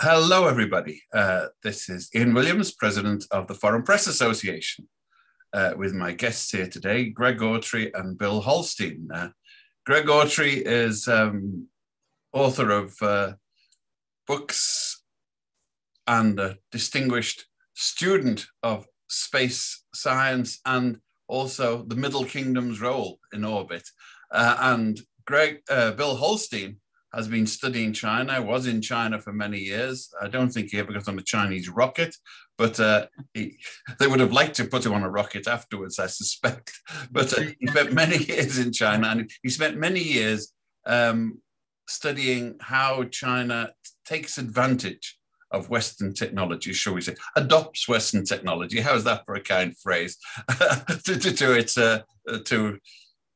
Hello, everybody. Uh, this is Ian Williams, President of the Foreign Press Association, uh, with my guests here today, Greg Autry and Bill Holstein. Uh, Greg Autry is um, author of uh, books and a distinguished student of space science and also the Middle Kingdom's role in orbit. Uh, and Greg, uh, Bill Holstein has been studying China, was in China for many years. I don't think he ever got on a Chinese rocket, but uh, he, they would have liked to put him on a rocket afterwards, I suspect. But uh, he spent many years in China and he spent many years um, studying how China takes advantage of Western technology, shall we say, adopts Western technology. How's that for a kind phrase? to, to, to, its, uh, to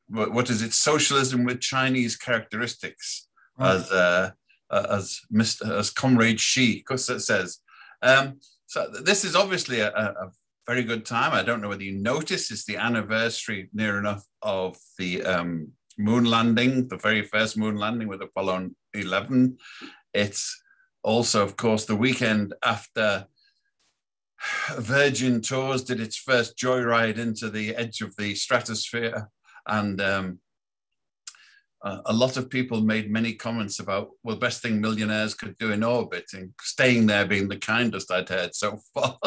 what is it, socialism with Chinese characteristics as uh, uh, as Mr. as Comrade Xi says. Um, so this is obviously a, a, very good time. I don't know whether you notice it's the anniversary near enough of the um, moon landing, the very first moon landing with Apollo 11. It's also, of course, the weekend after Virgin Tours did its first joyride into the edge of the stratosphere and um, uh, a lot of people made many comments about well best thing millionaires could do in orbit and staying there being the kindest i'd heard so far.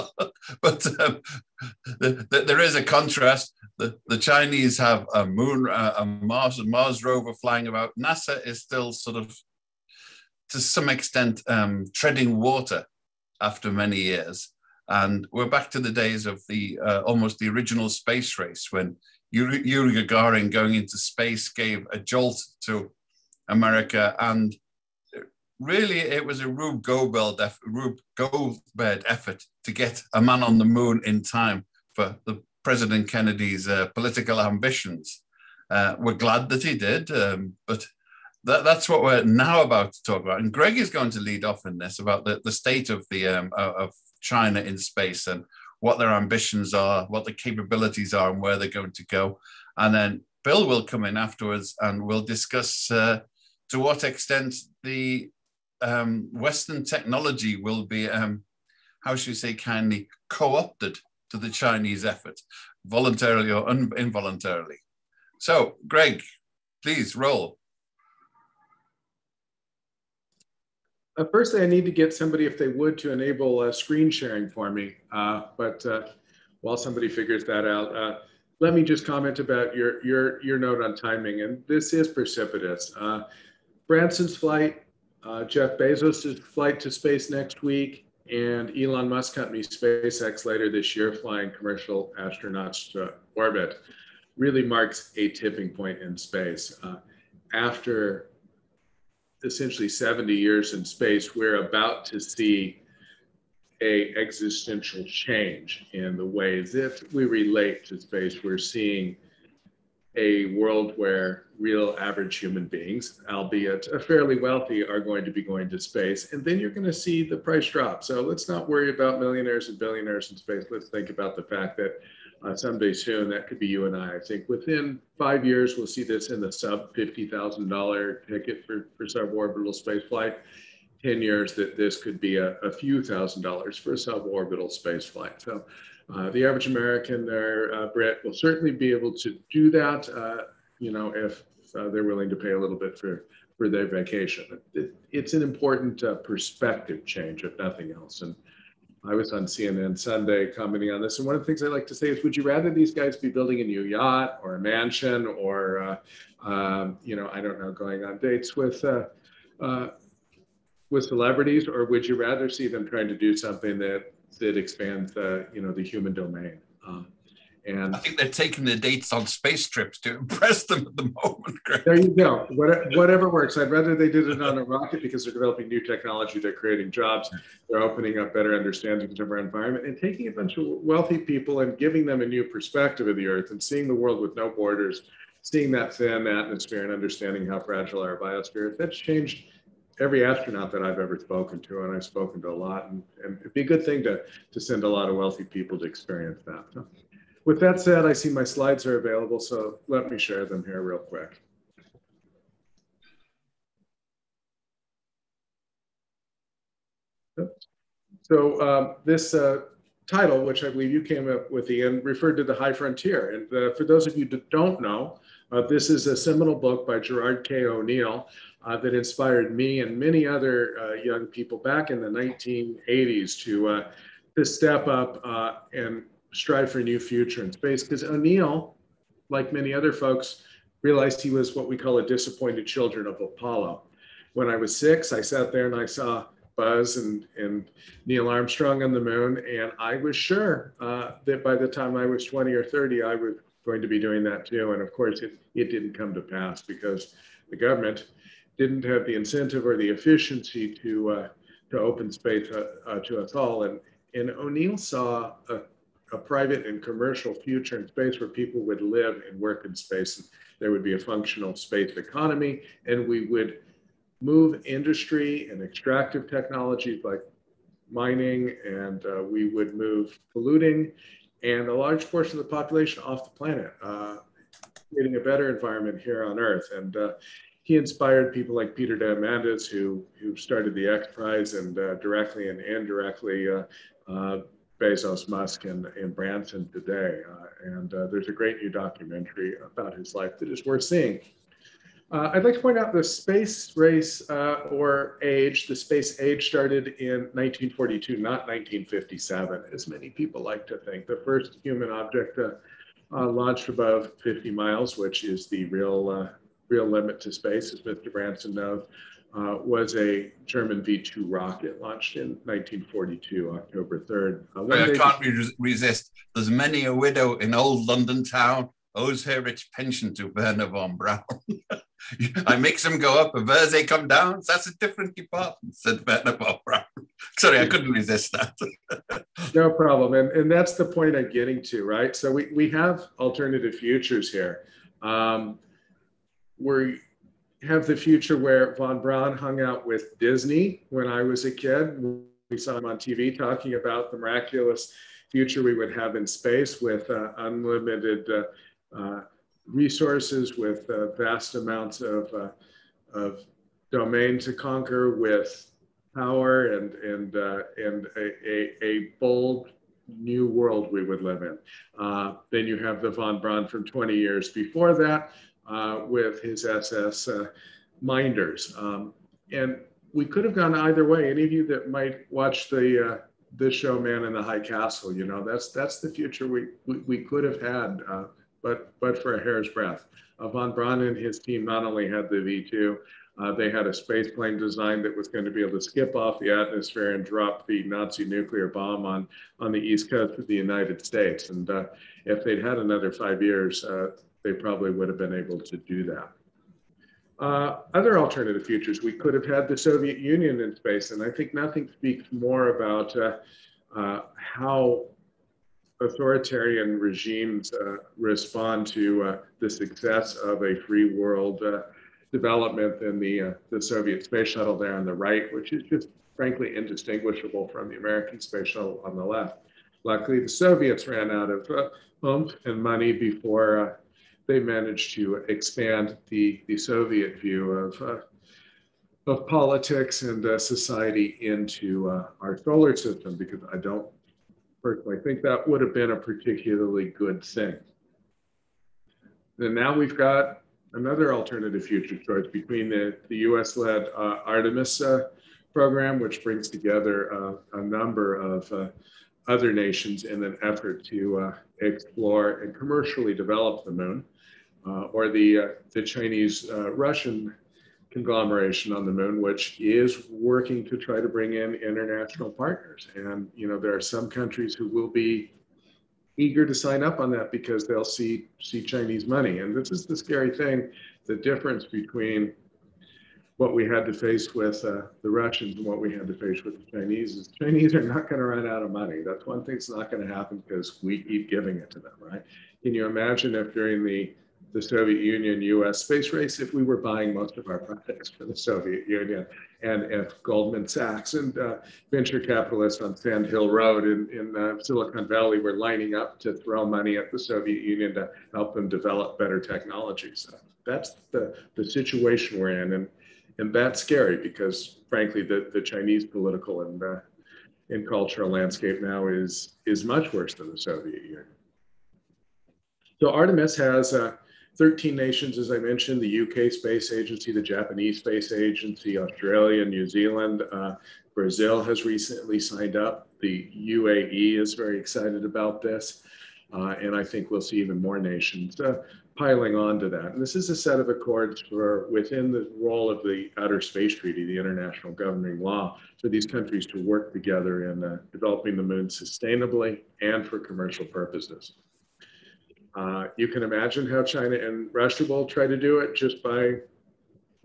But um, the, the, there is a contrast. The, the chinese have a moon uh, a mars a mars rover flying about. Nasa is still sort of to some extent um, treading water after many years. And we're back to the days of the uh, almost the original space race when Yuri, Yuri Gagarin going into space gave a jolt to America. And really, it was a Rube Goldberg, Rube Goldberg effort to get a man on the moon in time for the President Kennedy's uh, political ambitions. Uh, we're glad that he did, um, but that, that's what we're now about to talk about. And Greg is going to lead off in this about the, the state of the um, of China in space and what their ambitions are, what the capabilities are, and where they're going to go. And then Bill will come in afterwards and we'll discuss uh, to what extent the um, Western technology will be, um, how should we say kindly, co opted to the Chinese effort, voluntarily or un- involuntarily. So, Greg, please roll. Uh, firstly, I need to get somebody, if they would, to enable uh, screen sharing for me. Uh, but uh, while somebody figures that out, uh, let me just comment about your, your, your note on timing. And this is precipitous. Uh, Branson's flight, Jeff Bezos' flight to space next week, and Elon Musk company SpaceX later this year flying commercial astronauts to orbit really marks a tipping point in space. after essentially 70 years in space, we're about to see a existential change in the way that we relate to space. We're seeing a world where real average human beings, albeit fairly wealthy, are going to be going to space. And then you're going to see the price drop. So let's not worry about millionaires and billionaires in space. Let's think about the fact that uh, someday soon. That could be you and I. I think within five years, we'll see this in the sub $50,000 ticket for, for suborbital space flight. 10 years that this could be a, a few thousand dollars for a suborbital space flight. So uh, the average American or uh, Brit will certainly be able to do that, uh, you know, if uh, they're willing to pay a little bit for, for their vacation. It, it's an important uh, perspective change, if nothing else. And I was on CNN Sunday commenting on this. And one of the things I like to say is, would you rather these guys be building a new yacht or a mansion or, uh, um, you know, I don't know, going on dates with, uh, uh, with celebrities, or would you rather see them trying to do something that, that expands, the, you know, the human domain? Um, and I think they're taking the dates on space trips to impress them at the moment. Greg. There you go. Whatever works. I'd rather they did it on a rocket because they're developing new technology, they're creating jobs, they're opening up better understandings of our environment, and taking a bunch of wealthy people and giving them a new perspective of the Earth and seeing the world with no borders, seeing that thin atmosphere and understanding how fragile our biosphere is. That's changed every astronaut that I've ever spoken to, and I've spoken to a lot, and, and it'd be a good thing to to send a lot of wealthy people to experience that. With that said, I see my slides are available, so let me share them here real quick. so uh, this uh, title, which I believe you came up with, Ian, referred to the high frontier. And uh, for those of you that don't know, uh, this is a seminal book by Gerard K. O'Neill uh, that inspired me and many other uh, young people back in the 1980s to, uh, to step up and strive for a new future in space. Because O'Neill, like many other folks, realized he was what we call a disappointed children of Apollo. When I was six, I sat there and I saw Buzz and, and Neil Armstrong on the moon. And I was sure uh, that by the time I was 20 or 30, I was going to be doing that too. And of course, it, it didn't come to pass because the government didn't have the incentive or the efficiency to, uh, to open space uh, uh to us all. And, and O'Neill saw a, a private and commercial future in space where people would live and work in space. And there would be a functional space economy, and we would move industry and extractive technologies like mining, and uh, we would move polluting and a large portion of the population off the planet, uh, creating a better environment here on Earth. And uh, he inspired people like Peter Diamandis, who, who started the X Prize, and uh, directly and indirectly uh, uh, Bezos, Musk, and, and Branson today. and there's a great new documentary about his life that is worth seeing. Uh, I'd like to point out the space race uh, or age, the space age started in 1942, not 1957, as many people like to think. The first human object uh, uh launched above 50 miles, which is the real, uh, real limit to space, as Mr. Branson knows, uh, was a German V-2 rocket launched in 1942, October 3rd. I can't re resist. There's many a widow in old London town owes her rich pension to Wernher von Braun. I make them go up, and they come down, that's a different department, said Wernher von Braun. Sorry, I couldn't resist that. no problem. And, and that's the point I'm getting to, right? So we, we have alternative futures here. Um, we have the future where von Braun hung out with Disney when I was a kid. We saw him on TV talking about the miraculous future we would have in space with uh, unlimited uh, uh, resources with uh, vast amounts of, uh, of domain to conquer with power and, and, and a, a, a, bold new world we would live in. then you have the von Braun from 20 years before that with his SS minders. Um, and we could have gone either way. Any of you that might watch the uh, this show, Man in the High Castle, you know that's that's the future we we, we could have had. Uh, but, but for a hair's breadth. Uh, von Braun and his team not only had the V2, uh, they had a space plane design that was going to be able to skip off the atmosphere and drop the Nazi nuclear bomb on, on the east coast of the United States. And uh, if they'd had another five years, uh, they probably would have been able to do that. Uh, other alternative futures, we could have had the Soviet Union in space, and I think nothing speaks more about uh, uh, how authoritarian regimes uh, respond to uh, the success of a free world uh, development than the, the Soviet space shuttle there on the right, which is just frankly indistinguishable from the American space shuttle on the left. Luckily, the Soviets ran out of oomph and money before they managed to expand the, the Soviet view of, of politics and society into our solar system, because I don't personally. Think that would have been a particularly good thing. And now we've got another alternative future choice between the, the US led uh, Artemis uh, program, which brings together uh, a number of uh, other nations in an effort to uh, explore and commercially develop the moon, uh, or the, the Chinese Russian conglomeration on the moon, which is working to try to bring in international partners. And you know, there are some countries who will be eager to sign up on that because they'll see see Chinese money. And this is the scary thing: the difference between what we had to face with uh, the Russians and what we had to face with the Chinese is the Chinese are not going to run out of money. That's one thing that's not going to happen because we keep giving it to them, right? Can you imagine if during the the Soviet Union US space race if we were buying most of our products for the Soviet Union. And if Goldman Sachs and uh, venture capitalists on Sand Hill Road in, in uh, Silicon Valley were lining up to throw money at the Soviet Union to help them develop better technologies. Uh, that's the, the situation we're in. And, and that's scary because, frankly, the, the Chinese political and uh, and cultural landscape now is, is much worse than the Soviet Union. So Artemis has uh, 13 nations, as I mentioned, the UK Space Agency, the Japanese Space Agency, Australia, New Zealand, uh, Brazil has recently signed up. The UAE is very excited about this. Uh, and I think we'll see even more nations uh, piling on to that. And this is a set of accords for within the role of the Outer Space Treaty, the international governing law, for these countries to work together in uh, developing the moon sustainably and for commercial purposes. Uh, you can imagine how China and Russia will try to do it just by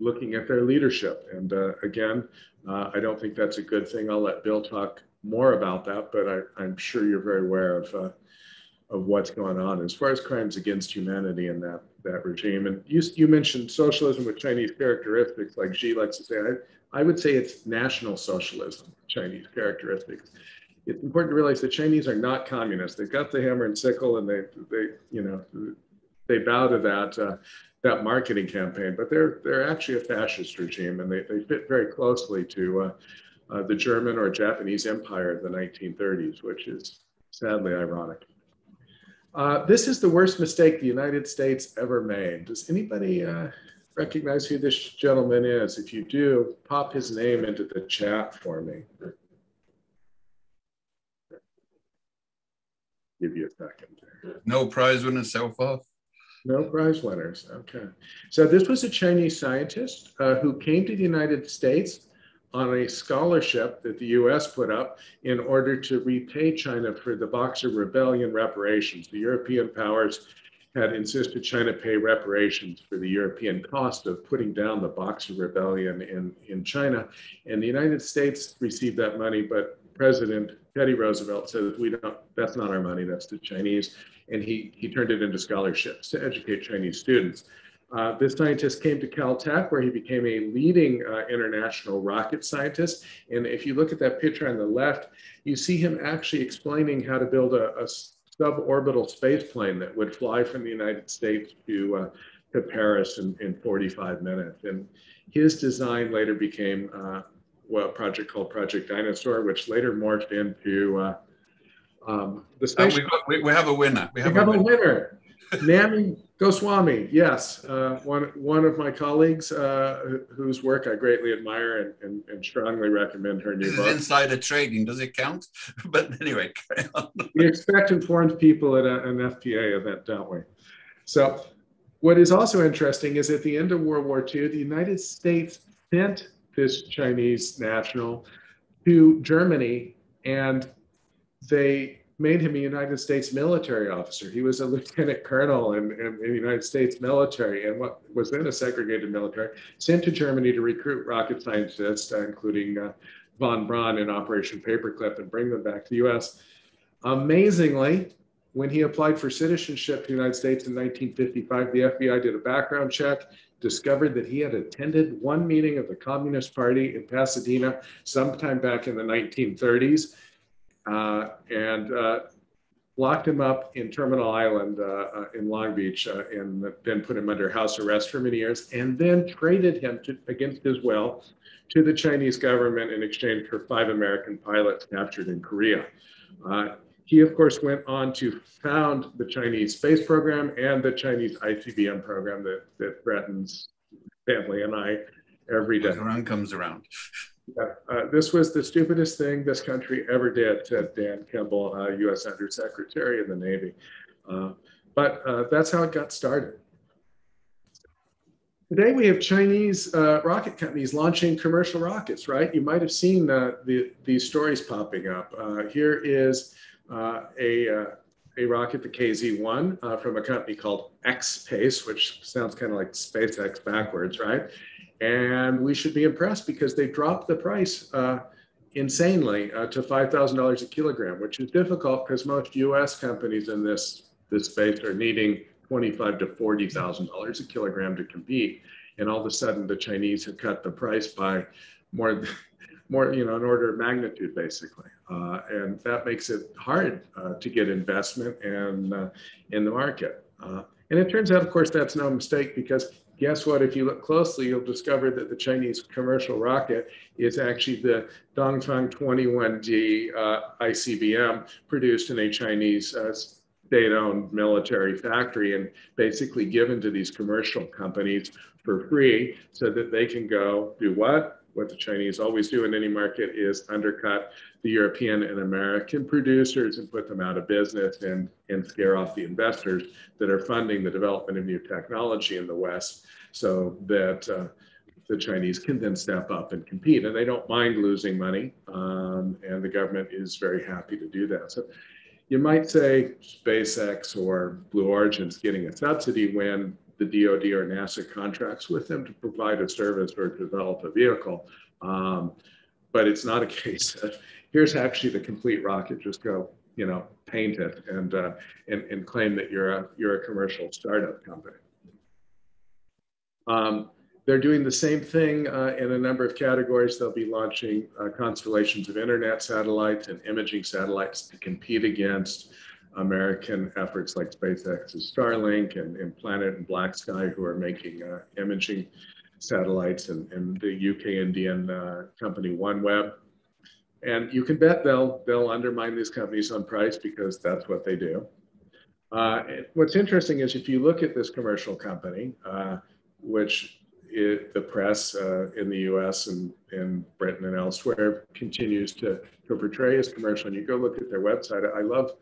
looking at their leadership. And uh, again, uh, I don't think that's a good thing. I'll let Bill talk more about that, but I, am sure you're very aware of, uh, of what's going on as far as crimes against humanity in that, that regime. And you, you mentioned socialism with Chinese characteristics, like Xi likes to say. I, I would say it's national socialism, Chinese characteristics it's important to realize the Chinese are not communists. They've got the hammer and sickle, and they, they, you know, they bow to that uh, that marketing campaign. But they're they're actually a fascist regime, and they, they fit very closely to uh, uh, the German or Japanese Empire of the 1930s, which is sadly ironic. Uh, this is the worst mistake the United States ever made. Does anybody uh, recognize who this gentleman is? If you do, pop his name into the chat for me. Give you a second. No prize winners so far? No prize winners. Okay. So this was a Chinese scientist uh, who came to the United States on a scholarship that the US put up in order to repay China for the Boxer Rebellion reparations. The European powers had insisted China pay reparations for the European cost of putting down the Boxer Rebellion in, in China. And the United States received that money, but President Teddy Roosevelt said, we don't, that's not our money, that's the Chinese. And he, he turned it into scholarships to educate Chinese students. Uh, this scientist came to Caltech, where he became a leading uh, international rocket scientist. And if you look at that picture on the left, you see him actually explaining how to build a, a suborbital space plane that would fly from the United States to, uh, to Paris in, in 45 minutes. And his design later became a project called Project Dinosaur, which later morphed into uh, um, the space. Uh, we, we, have a winner. We have, we have a, winner. winner. Nami Goswami, yes, uh, one one of my colleagues uh, whose work I greatly admire and, and, and strongly recommend her new this book. Is insider trading, does it count? But anyway, we expect informed people at a, an FPA event, don't we? So, what is also interesting is at the end of World War II, the United States sent this Chinese national to Germany and they made him a United States military officer. He was a lieutenant colonel in, in, in, the United States military and what was then a segregated military, sent to Germany to recruit rocket scientists, uh, including uh, von Braun in Operation Paperclip and bring them back to the US. Amazingly, when he applied for citizenship to the United States in 1955, the FBI did a background check discovered that he had attended one meeting of the Communist Party in Pasadena sometime back in the 1930s uh, and uh, locked him up in Terminal Island uh, uh in Long Beach uh, and then put him under house arrest for many years and then traded him to, against his will to the Chinese government in exchange for five American pilots captured in Korea. He, of course, went on to found the Chinese space program and the Chinese ICBM program that, that threatens family and I every day. Around comes around. Yeah, uh, this was the stupidest thing this country ever did, said Dan Kimball, uh, U.S. Undersecretary in the Navy. Uh, but uh, that's how it got started. Today we have Chinese uh, rocket companies launching commercial rockets, right? You might have seen uh, the, these stories popping up. here is a, uh, a rocket, the KZ-1, uh, from a company called X-Space, which sounds kind of like SpaceX backwards, right? And we should be impressed because they dropped the price uh, insanely uh, to $5,000 a kilogram, which is difficult because most US companies in this, this space are needing 25 to $40,000 a kilogram to compete. And all of a sudden the Chinese have cut the price by more, more, you know, an order of magnitude basically. Uh, and that makes it hard uh, to get investment and uh, in the market. Uh, and it turns out, of course, that's no mistake because guess what? If you look closely, you'll discover that the Chinese commercial rocket is actually the Dongfeng 21D uh, ICBM produced in a Chinese uh, state-owned military factory and basically given to these commercial companies for free so that they can go do what? What the Chinese always do in any market is undercut the European and American producers and put them out of business and, and scare off the investors that are funding the development of new technology in the West so that uh, the Chinese can then step up and compete. And they don't mind losing money, um, and the government is very happy to do that. So you might say SpaceX or Blue Origin's getting a subsidy when the DoD or NASA contracts with them to provide a service or develop a vehicle. Um, but it's not a case of here's actually the complete rocket, just go, you know, paint it and, uh, and, and claim that you're a, you're a commercial startup company. Um, they're doing the same thing uh, in a number of categories. They'll be launching uh, constellations of internet satellites and imaging satellites to compete against American efforts like SpaceX's Starlink and, and Planet and Black Sky, who are making uh, imaging satellites, and, and the UK Indian uh, company OneWeb. And you can bet they'll they'll undermine these companies on price because that's what they do. Uh, what's interesting is if you look at this commercial company, uh, which it, the press uh, in the US and in Britain and elsewhere continues to, to portray as commercial. And you go look at their website, I love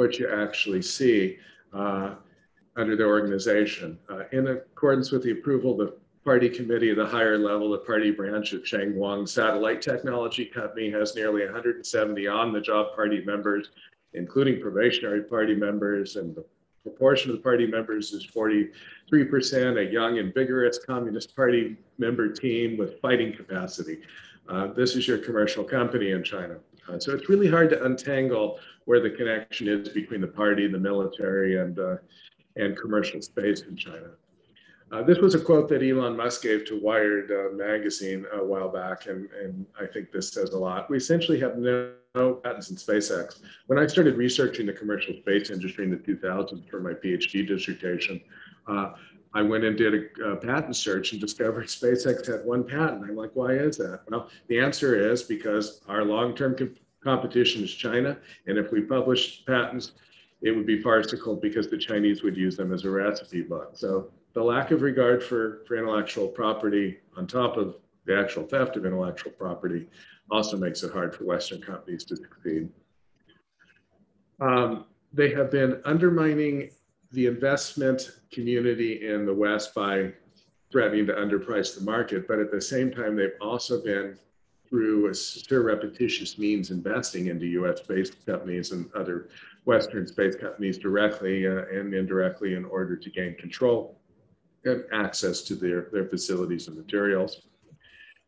what you actually see uh, under the organization. Uh, in accordance with the approval of the party committee, of the higher level, the party branch of Cheng Satellite Technology Company has nearly 170 on the job party members, including probationary party members and the proportion of the party members is 43%, a young and vigorous Communist Party member team with fighting capacity. Uh, this is your commercial company in China. Uh, so it's really hard to untangle where the connection is between the party, the military, and, uh, and commercial space in China. Uh, this was a quote that Elon Musk gave to Wired uh, magazine a while back, and, and I think this says a lot. We essentially have no, no, patents in SpaceX. When I started researching the commercial space industry in the 2000s for my PhD dissertation, uh, I went and did a, a, patent search and discovered SpaceX had one patent. I'm like, why is that? Well, the answer is because our long-term competition is China, and if we publish patents, it would be farcical because the Chinese would use them as a recipe book. So the lack of regard for, for intellectual property on top of the actual theft of intellectual property also makes it hard for Western companies to succeed. Um, they have been undermining the investment community in the West by threatening to underprice the market, but at the same time, they've also been through a surreptitious means investing into US based companies and other Western space companies directly uh, and indirectly in order to gain control and access to their, their facilities and materials.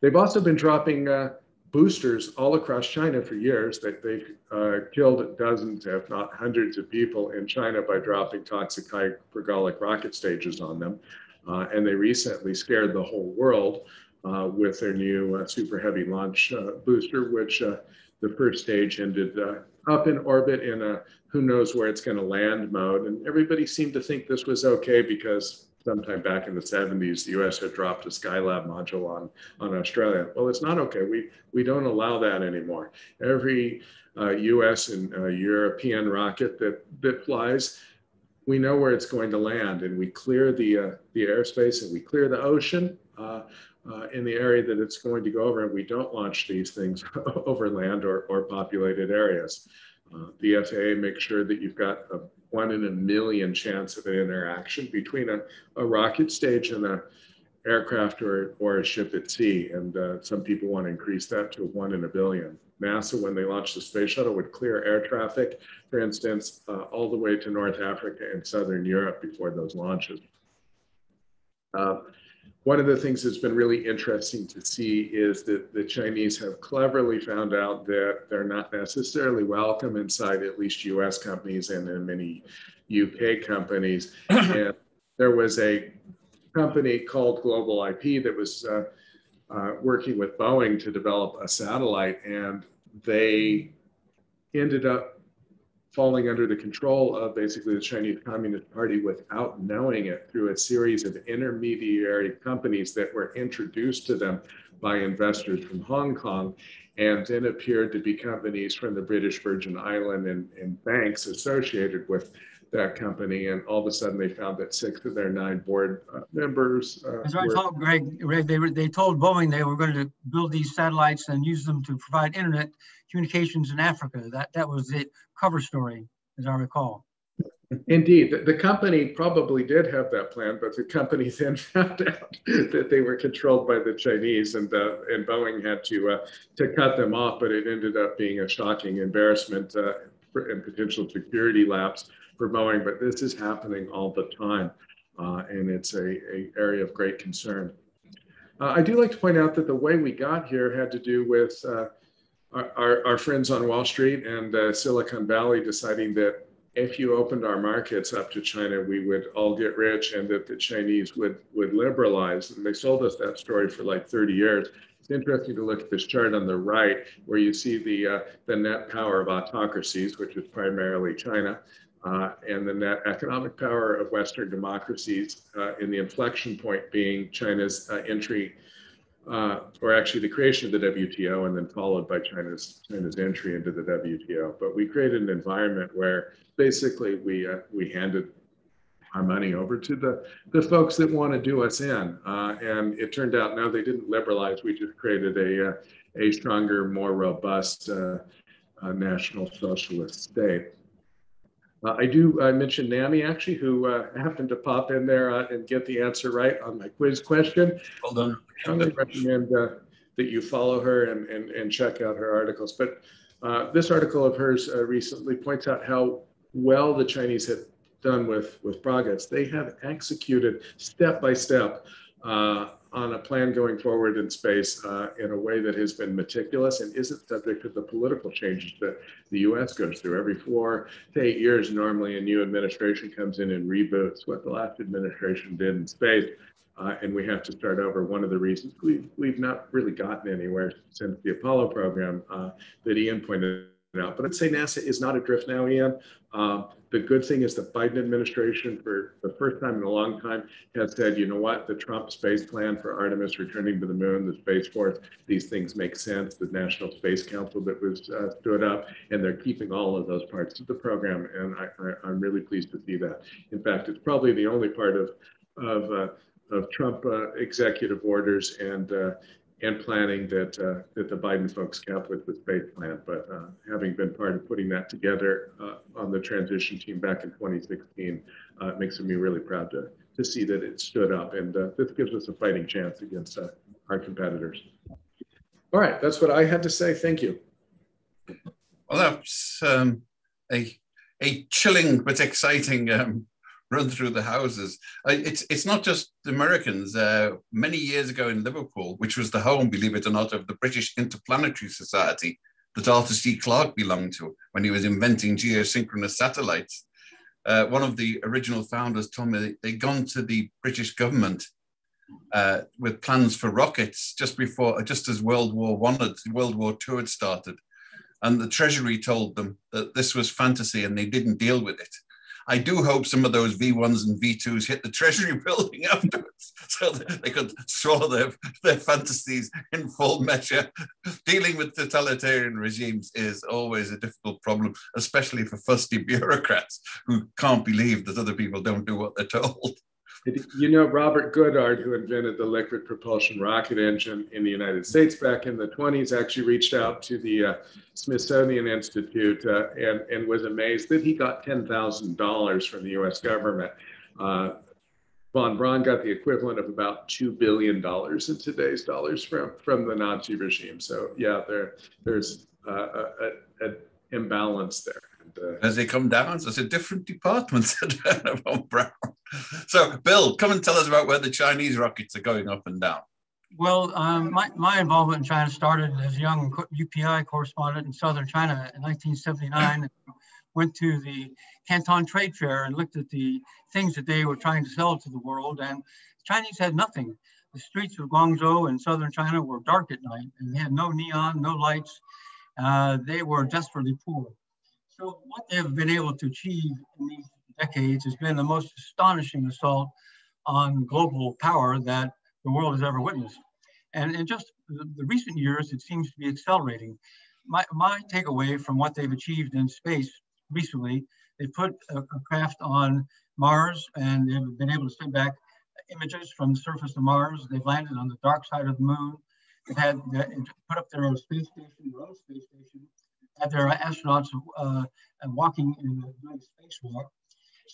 They've also been dropping uh, boosters all across China for years. That they've uh, killed dozens, if not hundreds, of people in China by dropping toxic hypergolic rocket stages on them. Uh, and they recently scared the whole world uh, with their new uh, super heavy launch uh, booster, which uh, the first stage ended up in orbit in a who knows where it's going to land mode. And everybody seemed to think this was okay because sometime back in the 70s, the US had dropped a Skylab module on, on Australia. Well, it's not okay. We, we don't allow that anymore. Every uh, US and uh, European rocket that, that flies, we know where it's going to land and we clear the, uh, the airspace and we clear the ocean uh, in the area that it's going to go over and we don't launch these things over land or, or populated areas. Uh, the FAA makes sure that you've got a one in a million chance of an interaction between a, a rocket stage and a aircraft or, or a ship at sea. And uh, some people want to increase that to one in a billion. NASA, when they launched the space shuttle, would clear air traffic, for instance, uh, all the way to North Africa and Southern Europe before those launches. Uh, one of the things that's been really interesting to see is that the Chinese have cleverly found out that they're not necessarily welcome inside at least US companies and in many UK companies. and there was a company called Global IP that was uh, uh, working with Boeing to develop a satellite, and they ended up falling under the control of basically the Chinese Communist Party without knowing it through a series of intermediary companies that were introduced to them by investors from Hong Kong and then appeared to be companies from the British Virgin Island and, and banks associated with that company. And all of a sudden, they found that six of their nine board uh, members. Uh, As I told Greg, Greg, they, were, they told Boeing they were going to build these satellites and use them to provide internet communications in Africa. That, that was the cover story, as I recall. Indeed, the, the, company probably did have that plan, but the company then found out that they were controlled by the Chinese, and uh, and Boeing had to uh, to cut them off. But it ended up being a shocking embarrassment uh, and potential security lapse for Boeing. But this is happening all the time, uh, and it's a, a area of great concern. Uh, I do like to point out that the way we got here had to do with uh, our, our, friends on Wall Street and Silicon Valley deciding that if you opened our markets up to China, we would all get rich and that the Chinese would, would liberalize. And they sold us that story for like 30 years. It's interesting to look at this chart on the right where you see the, uh, the net power of autocracies, which is primarily China, uh, and the net economic power of Western democracies uh, in the inflection point being China's uh, entry uh, or actually the creation of the WTO and then followed by China's China's entry into the WTO. But we created an environment where basically we uh, we handed our money over to the the folks that want to do us in, uh, and it turned out no, they didn't liberalize. We just created a a stronger, more robust national socialist state. Uh, I do uh, mention NAMI actually, who uh, happened to pop in there uh, and get the answer right on my quiz question. Well done. I strongly recommend uh, that you follow her and, and, and check out her articles. But uh, this article of hers recently points out how well the Chinese have done with, with progress. They have executed step by step on a plan going forward in space uh, in a way that has been meticulous and isn't subject to the political changes that the US goes through. Every four to eight years, normally a new administration comes in and reboots what the last administration did in space. Uh, and we have to start over. One of the reasons we've, we've not really gotten anywhere since the Apollo program uh, that Ian pointed out. But I'd say NASA is not adrift now, Ian. Um, the good thing is the Biden administration, for the first time in a long time, has said, you know what, the Trump space plan for Artemis returning to the moon, the Space Force, these things make sense. The National Space Council that was uh, stood up, and they're keeping all of those parts of the program. And I, am really pleased to see that. In fact, it's probably the only part of of uh, of Trump uh, executive orders and uh, and planning that uh, that the Biden folks kept with the space plan. But uh, having been part of putting that together uh, on the transition team back in 2016 uh, makes me really proud to to see that it stood up, and uh, this gives us a fighting chance against uh, our competitors. All right, that's what I had to say. Thank you. Well, that's um, a a chilling but exciting um, run through the houses. It's it's not just Americans. Uh, many years ago in Liverpool, which was the home, believe it or not, of the British Interplanetary Society that Arthur C. Clarke belonged to when he was inventing geosynchronous satellites. Uh, one of the original founders told me they'd gone to the British government uh, with plans for rockets just before, just as World War One, had, World War Two had started, and the Treasury told them that this was fantasy and they didn't deal with it. I do hope some of those V1s and V2s hit the Treasury building afterwards so they could swallow their, their fantasies in full measure. Dealing with totalitarian regimes is always a difficult problem, especially for fusty bureaucrats who can't believe that other people don't do what they're told. You know, Robert Goddard, who invented the liquid propulsion rocket engine in the United States back in the 20s, actually reached out to the uh, Smithsonian Institute uh, and, and was amazed that he got $10,000 from the US government. Uh, von Braun got the equivalent of about $2 billion in today's dollars from, from the Nazi regime. So, yeah, there, there's an imbalance there. Uh, As they come down, so it's a different department von Braun. So, Bill, come and tell us about where the Chinese rockets are going up and down. Well, um, my, my involvement in China started as a young UPI correspondent in southern China in 1979. Went to the Canton Trade Fair and looked at the things that they were trying to sell to the world, and Chinese had nothing. The streets of Guangzhou in southern China were dark at night, and they had no neon, no lights. Uh, they were desperately poor. So what they've been able to achieve in these decades has been the most astonishing assault on global power that the world has ever witnessed. And in just the, recent years, it seems to be accelerating. My, my takeaway from what they've achieved in space recently, they put a, a craft on Mars and they've been able to send back images from the surface of Mars. They've landed on the dark side of the moon. They've had put up their own space station, their own space station, had their astronauts uh, walking in the, spacewalk.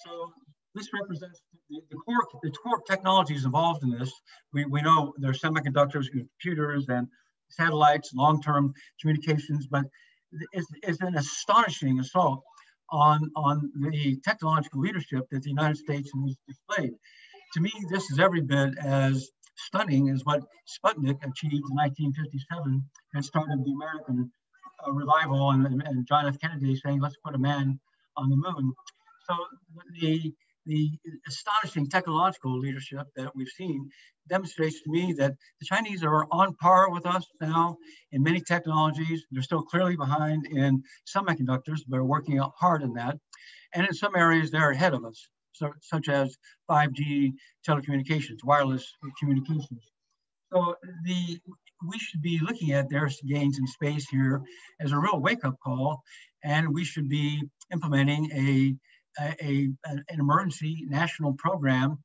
So this represents the, the, core the core technologies involved in this. We, we know there are semiconductors, computers, and satellites, long-term communications, but it's, it's an astonishing assault on, on the technological leadership that the United States has displayed. To me, this is every bit as stunning as what Sputnik achieved in 1957 and started the American uh, revival and, and John F. Kennedy saying, let's put a man on the moon. So the, the astonishing technological leadership that we've seen demonstrates to me that the Chinese are on par with us now in many technologies. They're still clearly behind in semiconductors, but are working hard in that. And in some areas, they're ahead of us, so, such as 5G telecommunications, wireless communications. So the we should be looking at their gains in space here as a real wake-up call, and we should be implementing a, a, an emergency national program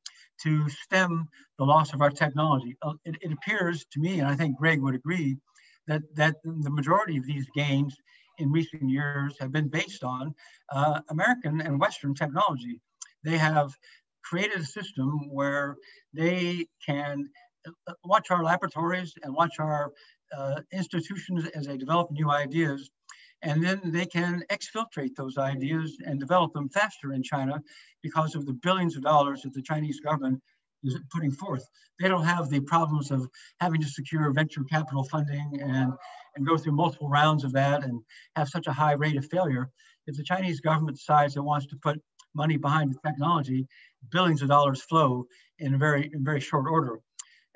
to stem the loss of our technology. Uh, it, it, appears to me, and I think Greg would agree, that, that the majority of these gains in recent years have been based on uh, American and Western technology. They have created a system where they can watch our laboratories and watch our uh, institutions as they develop new ideas. And then they can exfiltrate those ideas and develop them faster in China because of the billions of dollars that the Chinese government is putting forth. They don't have the problems of having to secure venture capital funding and, and go through multiple rounds of that and have such a high rate of failure. If the Chinese government decides it wants to put money behind the technology, billions of dollars flow in a very, in very short order.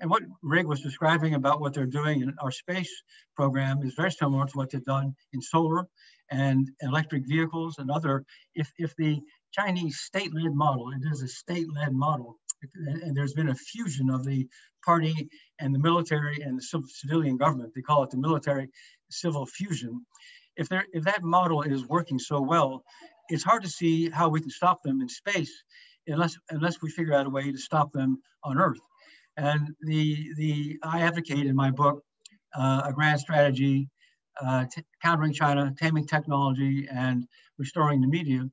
And what Greg was describing about what they're doing in our space program is very similar to what they've done in solar and electric vehicles and other. If, if the Chinese state-led model, it is a state-led model, and there's been a fusion of the party and the military and the civilian government. They call it the military civil fusion. If, there, if that model is working so well, it's hard to see how we can stop them in space unless, unless we figure out a way to stop them on Earth. And the, the, I advocate in my book uh, a grand strategy, uh, countering China, taming technology, and restoring the media,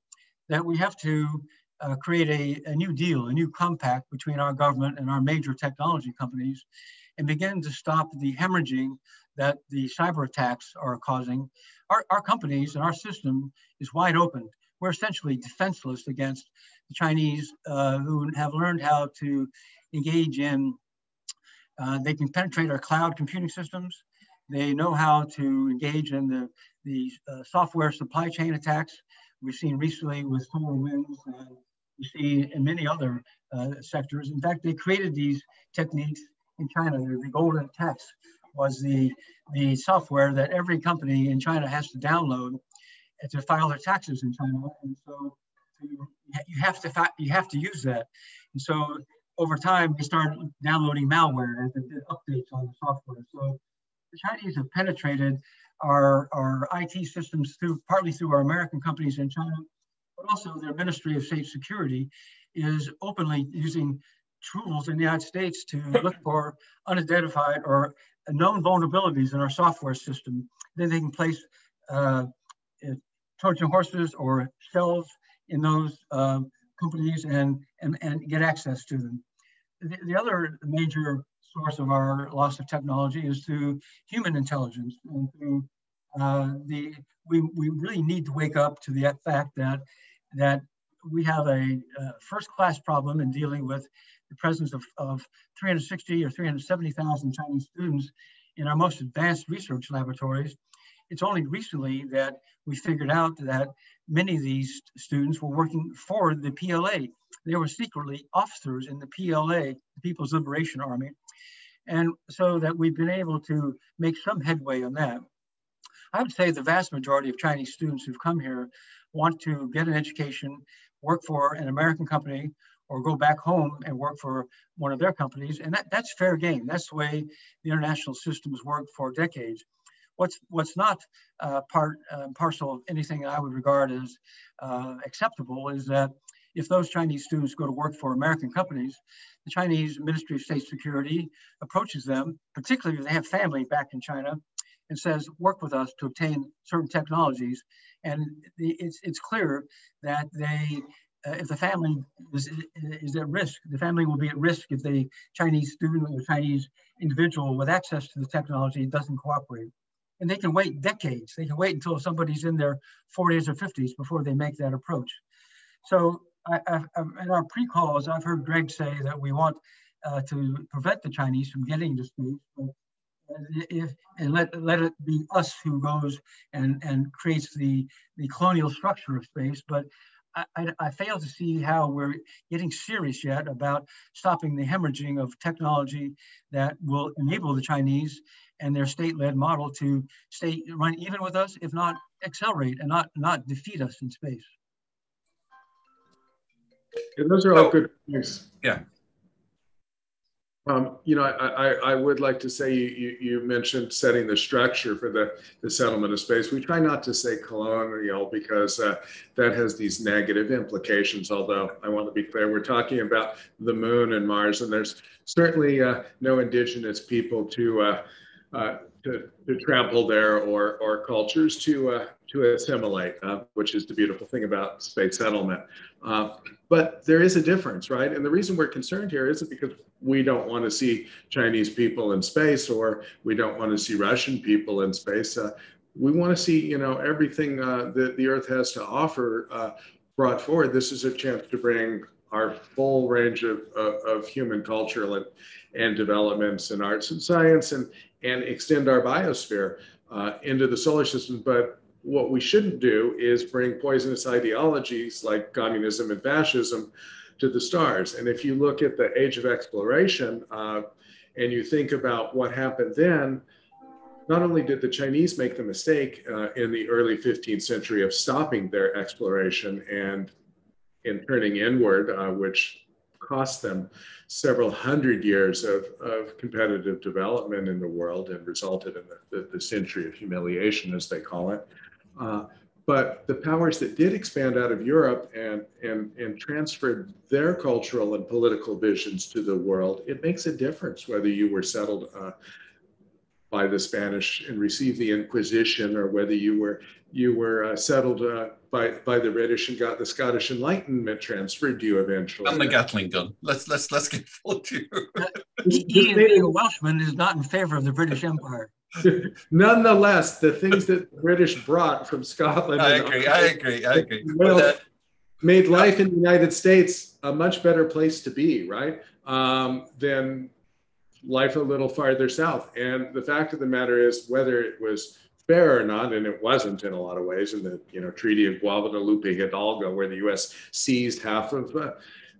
that we have to uh, create a, a new deal, a new compact between our government and our major technology companies, and begin to stop the hemorrhaging that the cyber attacks are causing. Our, our companies and our system is wide open. We're essentially defenseless against the Chinese uh, who have learned how to engage in, uh, they can penetrate our cloud computing systems. They know how to engage in the, the uh, software supply chain attacks. We've seen recently with SolarWinds and we see in many other uh, sectors. In fact, they created these techniques in China. The golden tax was the, the software that every company in China has to download to file their taxes in China. And so you, you have to you have to use that. And so over time, they started downloading malware and did updates on the software. So the Chinese have penetrated our, our IT systems through partly through our American companies in China, but also their Ministry of State Security is openly using tools in the United States to look for unidentified or known vulnerabilities in our software system. Then they can place uh, Trojan horses or shells in those uh, companies and, and, and get access to them. The, the, other major source of our loss of technology is through human intelligence and through uh, the, we, we really need to wake up to the fact that, that we have a, a first class problem in dealing with the presence of, of 360 or 370,000 Chinese students in our most advanced research laboratories. It's only recently that we figured out that many of these students were working for the PLA. They were secretly officers in the PLA, the People's Liberation Army. And so that we've been able to make some headway on that. I would say the vast majority of Chinese students who've come here want to get an education, work for an American company, or go back home and work for one of their companies. And that, that's fair game. That's the way the international systems worked for decades. What's, what's not uh, part uh, parcel of anything I would regard as uh, acceptable is that if those Chinese students go to work for American companies, the Chinese Ministry of State Security approaches them, particularly if they have family back in China, and says, work with us to obtain certain technologies. And it's, it's clear that they uh, if the family is, is at risk, the family will be at risk if the Chinese student or Chinese individual with access to the technology doesn't cooperate. And they can wait decades. They can wait until somebody's in their 40s or 50s before they make that approach. So I, I, in our pre-calls, I've heard Greg say that we want uh, to prevent the Chinese from getting to space, but if, and let, let it be us who goes and, and creates the, the colonial structure of space. But I, I, fail to see how we're getting serious yet about stopping the hemorrhaging of technology that will enable the Chinese and their state-led model to stay run even with us, if not accelerate and not not defeat us in space. Yeah, those are all good points. Yeah. Um, you know, I, I, I, would like to say you, you, you, mentioned setting the structure for the, the settlement of space. We try not to say colonial because uh, that has these negative implications. Although I want to be clear, we're talking about the moon and Mars, and there's certainly uh, no indigenous people to, uh, uh to, to trample there or, or cultures to, uh, to assimilate, uh, which is the beautiful thing about space settlement. but there is a difference, right? And the reason we're concerned here isn't because we don't want to see Chinese people in space or we don't want to see Russian people in space. Uh, we want to see, you know, everything uh, that the Earth has to offer uh, brought forward. This is a chance to bring our full range of, of human cultural and, and developments in arts and science and, and extend our biosphere uh, into the solar system. But what we shouldn't do is bring poisonous ideologies like communism and fascism to the stars. And if you look at the age of exploration uh, and you think about what happened then, not only did the Chinese make the mistake uh, in the early 15th century of stopping their exploration and in turning inward, uh, which cost them several hundred years of, of competitive development in the world and resulted in the, the, the century of humiliation, as they call it. Uh, but the powers that did expand out of Europe and, and, and transferred their cultural and political visions to the world, it makes a difference whether you were settled uh, by the Spanish and received the Inquisition or whether you were you were uh, settled uh, by by the British and got the Scottish Enlightenment transferred to you eventually. And the Gatling gun. Let's let's let's get full to you. Ian, being a Welshman, is not in favor of the British Empire. Nonetheless, the things that the British brought from Scotland. I agree. I agree. I agree. Well, made life in the United States a much better place to be, right? Um, than life a little farther south. And the fact of the matter is, whether it was fair or not, and it wasn't in a lot of ways, in the you know Treaty of Guadalupe Hidalgo, where the U.S. seized half of uh,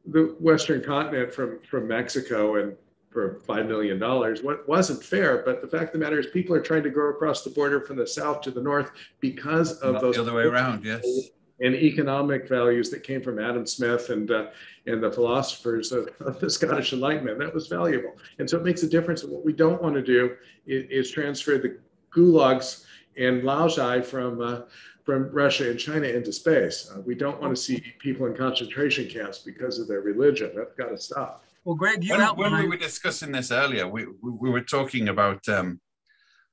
the Western continent from from Mexico and for $5 million. What wasn't fair, but the fact of the matter is people are trying to go across the border from the south to the north because of Not those the other way around, yes. And economic values that came from Adam Smith and uh, and the philosophers of, of, the Scottish Enlightenment. That was valuable. And so it makes a difference. And what we don't want to do is, is transfer the gulags and Laogai from uh, from Russia and China into space. Uh, we don't want to see people in concentration camps because of their religion. That's got to stop. Well, Greg, you when, outlined... when we were discussing this earlier, we, we, we were talking about um,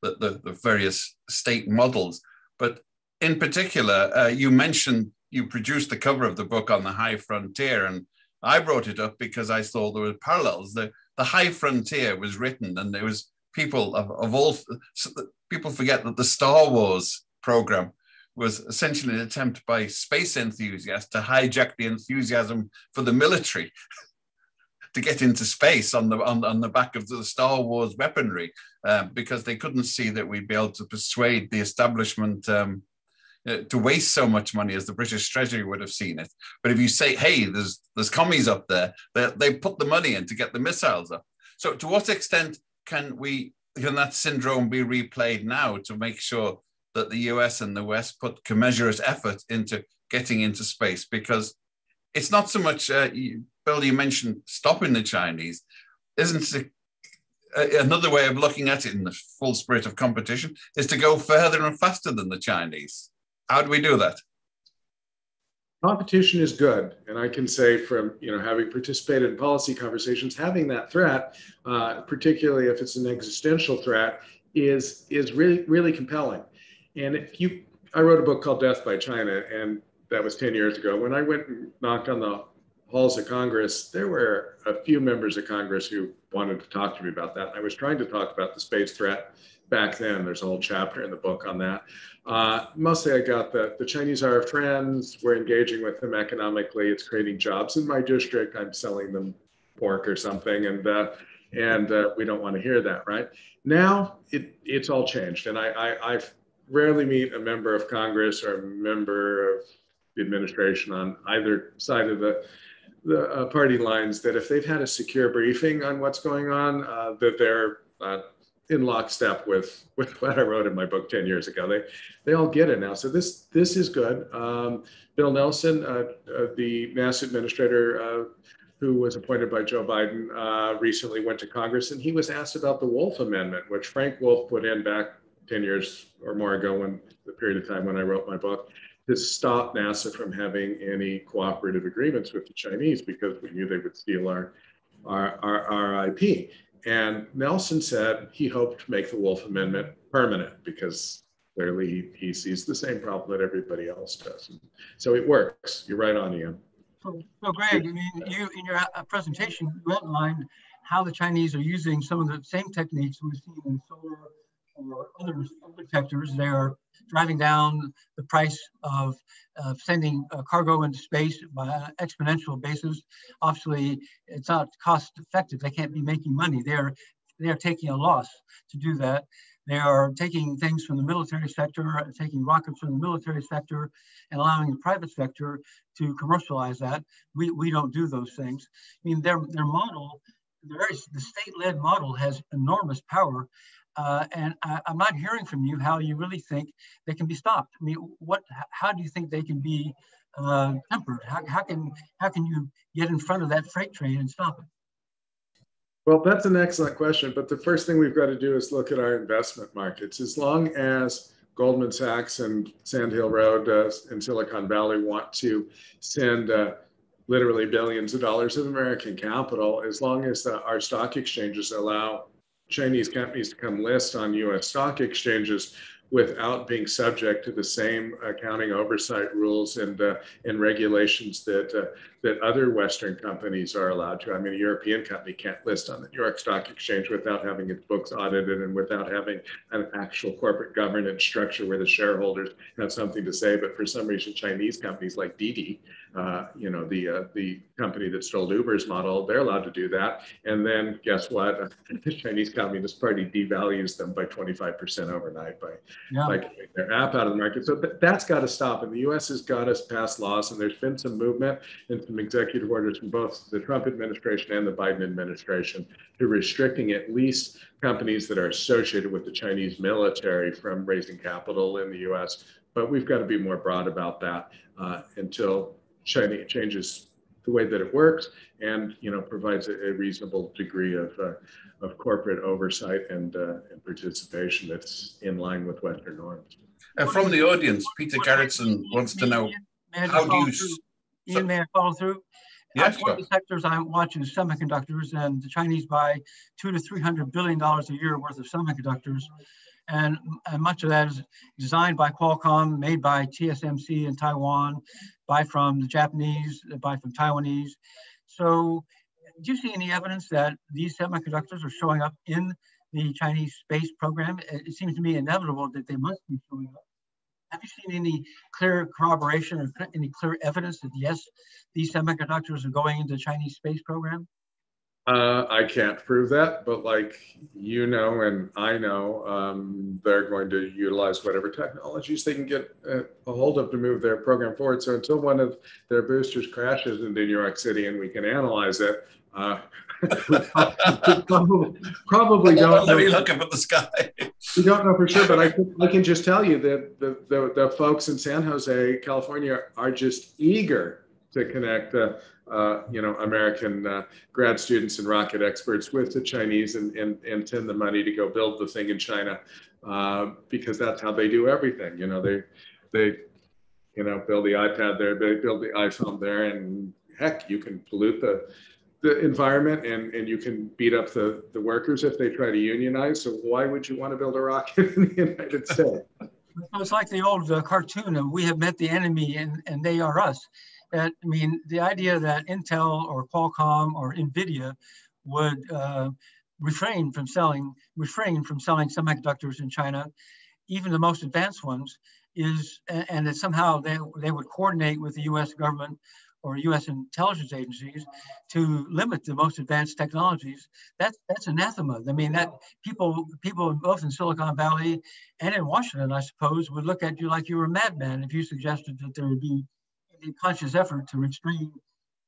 the, the, the, various state models, but in particular, uh, you mentioned you produced the cover of the book on the high frontier, and I brought it up because I thought there were parallels. The, the high frontier was written, and there was people of, of all people forget that the Star Wars program was essentially an attempt by space enthusiasts to hijack the enthusiasm for the military to get into space on the on, on the back of the Star Wars weaponry uh, because they couldn't see that we'd be able to persuade the establishment um, to waste so much money as the British Treasury would have seen it. But if you say, "Hey, there's there's commies up there," they, they put the money in to get the missiles up. So, to what extent can we can that syndrome be replayed now to make sure that the US and the West put commensurate effort into getting into space because it's not so much, uh, you, Bill, you mentioned stopping the Chinese. Isn't it another way of looking at it in the full spirit of competition is to go further and faster than the Chinese? How do we do that? competition is good and i can say from you know having participated in policy conversations having that threat uh, particularly if it's an existential threat is is really really compelling. And if you i wrote a book called death by china and that was 10 years ago. When i went and knocked on the halls of congress there were a few members of congress who wanted to talk to me about that. I was trying to talk about the space threat back then there's a whole chapter in the book on that uh, mostly I got that the Chinese are our friends. We're engaging with them economically. It's creating jobs in my district. I'm selling them pork or something, and uh, and uh, we don't want to hear that, right? Now it it's all changed, and I, I I rarely meet a member of Congress or a member of the administration on either side of the the uh, party lines that if they've had a secure briefing on what's going on, uh, that they're uh, in lockstep with with what I wrote in my book 10 years ago. They they all get it now. So this this is good. Um, Bill Nelson, uh, uh, the NASA administrator uh, who was appointed by Joe Biden, uh, recently went to Congress and he was asked about the Wolf Amendment, which Frank Wolf put in back 10 years or more ago when the period of time when I wrote my book to stop NASA from having any cooperative agreements with the Chinese because we knew they would steal our our, our, our IP. And Nelson said he hoped to make the Wolf Amendment permanent because clearly he, he sees the same problem that everybody else does. So it works. You're right on, Ian. So, so Greg, I mean, you in your uh, presentation you outlined how the Chinese are using some of the same techniques we've seen in solar or other, sectors. They are driving down the price of uh, sending cargo into space by an exponential basis. Obviously, it's not cost effective. They can't be making money. They're they're taking a loss to do that. They are taking things from the military sector, taking rockets from the military sector, and allowing the private sector to commercialize that. We, we don't do those things. I mean, their, their model, the, very, the state-led model has enormous power uh, and I, am not hearing from you how you really think they can be stopped. I mean, what? How do you think they can be uh, tempered? How, how can how can you get in front of that freight train and stop it? Well, that's an excellent question. But the first thing we've got to do is look at our investment markets. As long as Goldman Sachs and Sand Hill Road uh, Silicon Valley want to send uh, literally billions of dollars of American capital, as long as uh, our stock exchanges allow Chinese companies to come list on US stock exchanges without being subject to the same accounting oversight rules and, uh, and regulations that, uh, that other Western companies are allowed to. I mean, a European company can't list on the New York Stock Exchange without having its books audited and without having an actual corporate governance structure where the shareholders have something to say. But for some reason, Chinese companies like Didi, uh, you know, the uh, the company that stole Uber's model, they're allowed to do that. And then guess what? the Chinese Communist Party devalues them by 25% overnight by, yeah. by getting their app out of the market. So th- that's got to stop. And the U.S. has got to pass laws. And there's been some movement and some executive orders from both the Trump administration and the Biden administration to restricting at least companies that are associated with the Chinese military from raising capital in the U.S. But we've got to be more broad about that uh, until China changes the way that it works and you know provides a, a reasonable degree of, uh, of corporate oversight and, uh, and participation that's in line with Western norms. And from the audience, Peter Garretson wants to know how do you... Ian, may I follow through? Yes, one of the sectors I'm watching is semiconductors, and the Chinese buy two to three hundred billion dollars a year worth of semiconductors, and, and much of that is designed by Qualcomm, made by TSMC in Taiwan, buy from the Japanese, buy from Taiwanese. So do you see any evidence that these semiconductors are showing up in the Chinese space program? It seems to me inevitable that they must be showing up. Have you seen any clear corroboration or any clear evidence that yes, these semiconductors are going into the Chinese space program? Uh, I can't prove that, but like you know, and I know, um, they're going to utilize whatever technologies they can get a, a hold of to move their program forward. So until one of their boosters crashes into New York City and we can analyze it, Uh, probably, probably don't. Let me look up at the sky. we don't know for sure, but I can, I can just tell you that the, the, the folks in San Jose, California, are just eager to connect, uh, uh, you know, American uh, grad students and rocket experts with the Chinese and, and, and send the money to go build the thing in China uh, because that's how they do everything. You know, they they you know build the iPad there, they build the iPhone there, and heck, you can pollute the the environment and, and you can beat up the, the workers if they try to unionize. So why would you want to build a rocket in the United States? It's like the old uh, cartoon of we have met the enemy and, and they are us. That, I mean, the idea that Intel or Qualcomm or NVIDIA would uh, refrain from selling, refrain from selling semiconductors in China, even the most advanced ones, is, and that somehow they, they would coordinate with the US government or U.S. intelligence agencies to limit the most advanced technologies, that's that's anathema. I mean, that people people both in Silicon Valley and in Washington, I suppose, would look at you like you were a madman if you suggested that there would be a conscious effort to restrain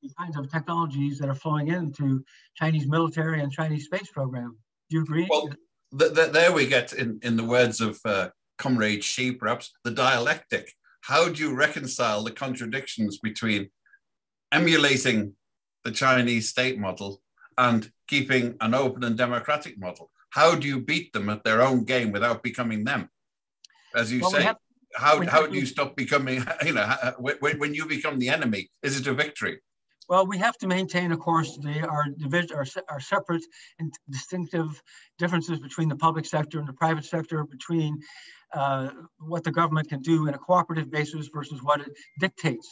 the kinds of technologies that are flowing into Chinese military and Chinese space program. Do you agree? Well, th- th- there we get, in, in the words of uh, Comrade Xi, perhaps, the dialectic. How do you reconcile the contradictions between emulating the Chinese state model and keeping an open and democratic model. How do you beat them at their own game without becoming them? As you well, say, have, how, how do you stop becoming, you know, when, when you become the enemy, is it a victory? Well, we have to maintain, of course, the, our, division, our, our separate and distinctive differences between the public sector and the private sector, between uh, what the government can do in a cooperative basis versus what it dictates.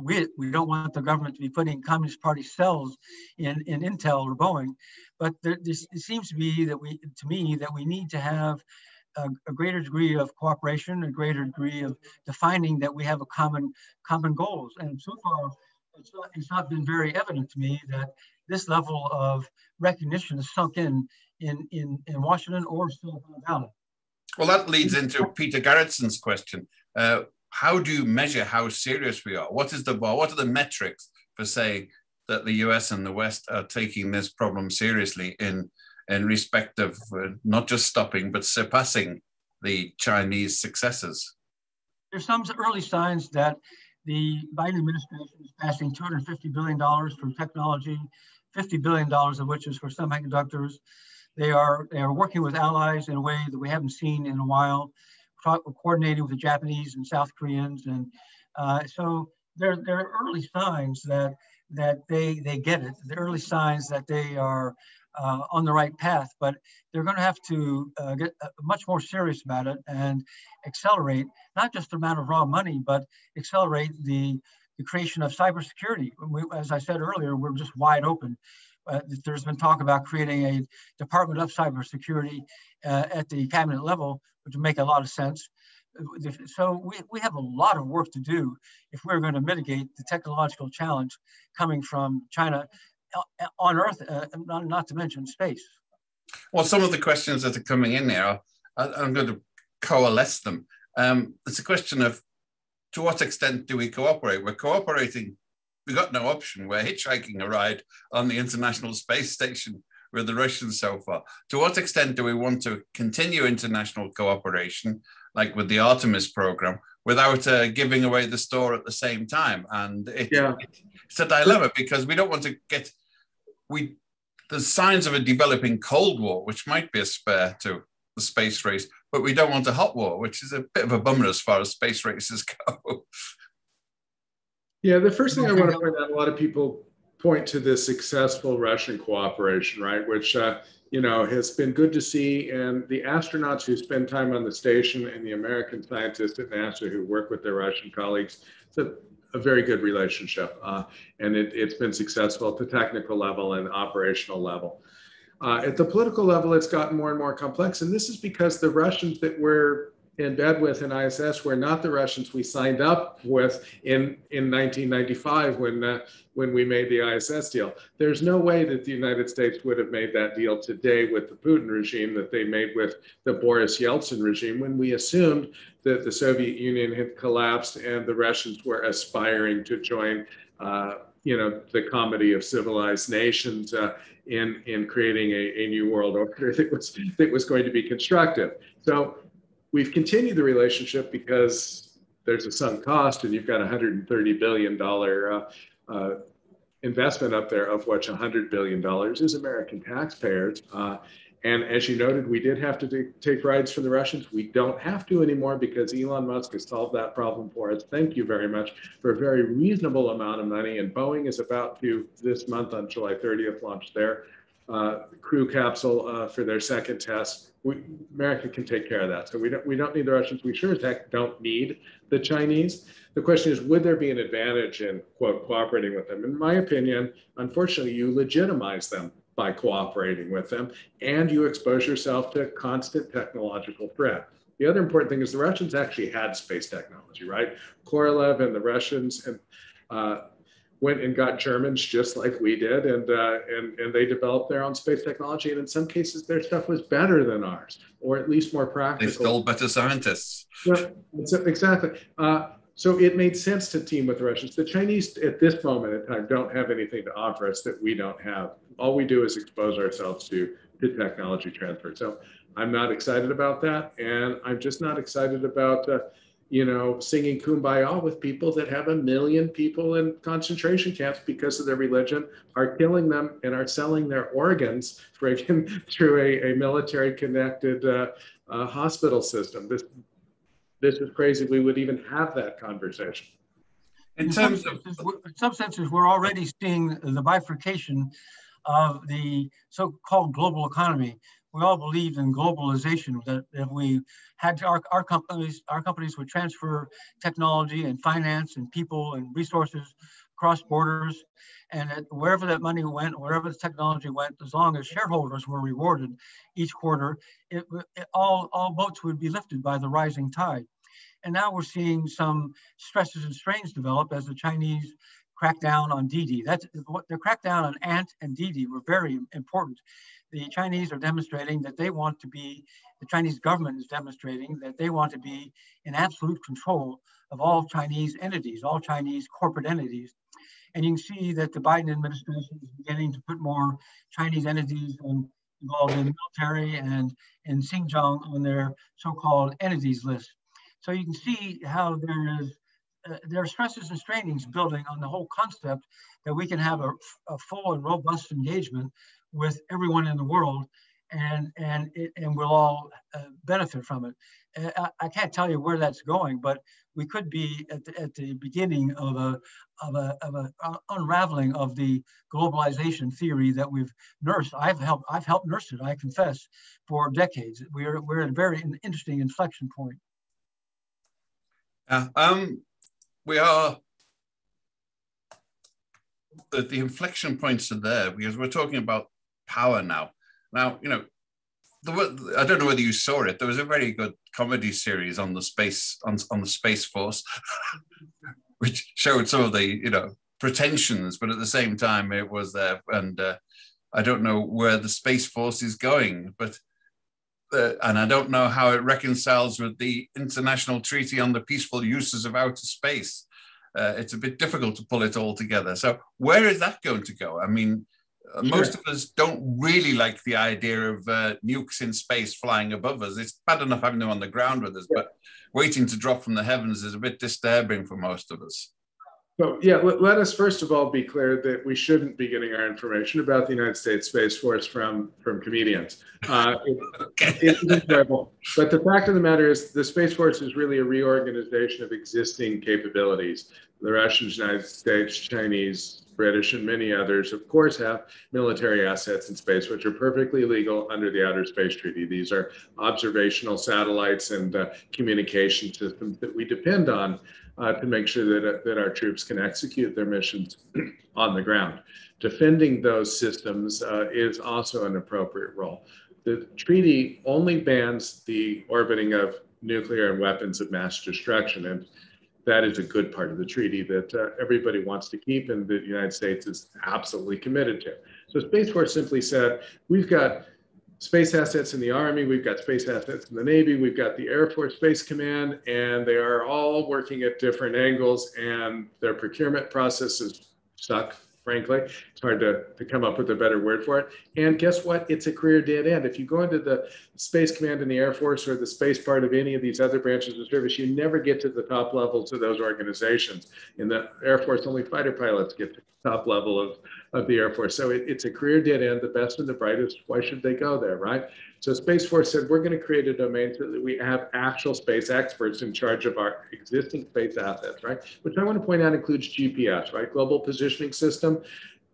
We, we don't want the government to be putting Communist Party cells in, in Intel or Boeing, but there, this, it seems to be that we, to me, that we need to have a, a, greater degree of cooperation, a greater degree of defining that we have a common common goals. And so far, it's not, it's not been very evident to me that this level of recognition is sunk in in, in, in Washington or Silicon Valley. Well, that leads into Peter Garretson's question. Uh, how do you measure how serious we are? What is the bar? What are the metrics for saying that the US and the West are taking this problem seriously in, in respect of uh, not just stopping, but surpassing the Chinese successes? There's some early signs that the Biden administration is passing $250 billion for technology, $50 billion of which is for semiconductors. They are, they are working with allies in a way that we haven't seen in a while, We're coordinating with the Japanese and South Koreans. And uh, so there, there are early signs that, that they, they get it, the early signs that they are uh, on the right path, but they're going to have to uh, get uh, much more serious about it and accelerate not just the amount of raw money, but accelerate the, the creation of cybersecurity. We, as I said earlier, we're just wide open uh, there's been talk about creating a Department of Cybersecurity uh, at the cabinet level, which would make a lot of sense. So we, we have a lot of work to do if we're going to mitigate the technological challenge coming from China uh, on Earth, uh, not, not to mention space. Well, some of the questions that are coming in there, I'm going to coalesce them. Um, it's a question of to what extent do we cooperate? We're cooperating we got no option. We're hitchhiking a ride on the International Space Station with the Russians so far. To what extent do we want to continue international cooperation, like with the Artemis program, without uh, giving away the store at the same time? And it, yeah. it, it's a dilemma because we don't want to get we. There's signs of a developing Cold War, which might be a spare to the space race, but we don't want a hot war, which is a bit of a bummer as far as space races go. Yeah, the first thing I want to point out, a lot of people point to the successful Russian cooperation, right? Which, uh, you know, has been good to see. And the astronauts who spend time on the station and the American scientists at NASA who work with their Russian colleagues, it's a, a very good relationship. Uh, and it, has been successful at the technical level and operational level. Uh, at the political level, it's gotten more and more complex. And this is because the Russians that were in bed with in ISS were not the Russians we signed up with in, in 1995 when, uh, when we made the ISS deal. There's no way that the United States would have made that deal today with the Putin regime that they made with the Boris Yeltsin regime when we assumed that the Soviet Union had collapsed and the Russians were aspiring to join uh, you know, the comedy of civilized nations uh, in, in creating a, a new world order that was, that was going to be constructive. So we've continued the relationship because there's a sunk cost and you've got a $130 billion uh, uh, investment up there, of which $100 billion is American taxpayers. Uh, and as you noted, we did have to take rides from the Russians. We don't have to anymore because Elon Musk has solved that problem for us. Thank you very much for a very reasonable amount of money. And Boeing is about to, this month on July 30th, launch their uh, crew capsule uh, for their second test. We, America can take care of that. So we don't, we don't need the Russians. We sure as heck don't need the Chinese. The question is, would there be an advantage in, quote, cooperating with them? In my opinion, unfortunately, you legitimize them by cooperating with them, and you expose yourself to constant technological threat. The other important thing is the Russians actually had space technology, right? Korolev and the Russians and uh, went and got Germans just like we did, and, uh, and, and they developed their own space technology. And in some cases, their stuff was better than ours, or at least more practical. They still better scientists. Yeah, exactly. Uh, so it made sense to team with the Russians. The Chinese, at this moment in time, don't have anything to offer us that we don't have. All we do is expose ourselves to, to technology transfer. So I'm not excited about that. And I'm just not excited about, uh, you know, singing kumbaya with people that have a million people in concentration camps because of their religion, are killing them and are selling their organs through a, a military connected uh, uh, hospital system. This this is crazy. We would even have that conversation. In, in terms some of, in some senses, we're already seeing the bifurcation of the so-called global economy. We all believed in globalization. That if we had our, our companies, our companies would transfer technology and finance and people and resources across borders, and wherever that money went, wherever the technology went, as long as shareholders were rewarded each quarter, it, it, all, all boats would be lifted by the rising tide. And now we're seeing some stresses and strains develop as the Chinese crack down on Didi. That's what the crackdown on Ant and Didi were very important. The Chinese are demonstrating that they want to be, the Chinese government is demonstrating that they want to be in absolute control of all Chinese entities, all Chinese corporate entities. And you can see that the Biden administration is beginning to put more Chinese entities on, involved in the military and in Xinjiang on their so-called entities list. So you can see how there is uh, there are stresses and strainings building on the whole concept that we can have a, a full and robust engagement with everyone in the world and and it, and we'll all uh, benefit from it. I, I, can't tell you where that's going, but we could be at the, at the beginning of a of a of a uh, unraveling of the globalization theory that we've nursed. I've helped I've helped nurse it. I confess for decades. We're we're at a very interesting inflection point. Yeah, um, we are the, the inflection points are there because we're talking about power now. Now, you know, the, I don't know whether you saw it. There was a very good comedy series on the space on, on the space force, which showed some of the you know pretensions, but at the same time it was there. And uh, I don't know where the space force is going, but uh, and I don't know how it reconciles with the International Treaty on the Peaceful Uses of Outer Space. Uh, it's a bit difficult to pull it all together. So, where is that going to go? I mean, sure. most of us don't really like the idea of uh, nukes in space flying above us. It's bad enough having them on the ground with us, yeah. but waiting to drop from the heavens is a bit disturbing for most of us. So yeah, let, let, us first of all be clear that we shouldn't be getting our information about the United States Space Force from from comedians. Uh, it, okay. It's terrible. But the fact of the matter is, the Space Force is really a reorganization of existing capabilities. The Russians, United States, Chinese, British, and many others, of course, have military assets in space, which are perfectly legal under the Outer Space Treaty. These are observational satellites and uh, communication systems that we depend on uh, to make sure that, that our troops can execute their missions on the ground. Defending those systems uh, is also an appropriate role. The treaty only bans the orbiting of nuclear and weapons of mass destruction. And that is a good part of the treaty that uh, everybody wants to keep and the United States is absolutely committed to. So Space Force simply said, we've got space assets in the Army, we've got space assets in the Navy, we've got the Air Force Space Command, and they are all working at different angles, and their procurement process is suck frankly. It's hard to, to come up with a better word for it. And guess what? It's a career dead end. If you go into the Space Command in the Air Force or the space part of any of these other branches of service, you never get to the top levels of those organizations. In the Air Force, only fighter pilots get to the top level of, of the Air Force. So it, it's a career dead end, the best and the brightest. Why should they go there, right? So Space Force said, we're going to create a domain so that we have actual space experts in charge of our existing space assets, right? Which I want to point out includes GPS, right? Global Positioning System.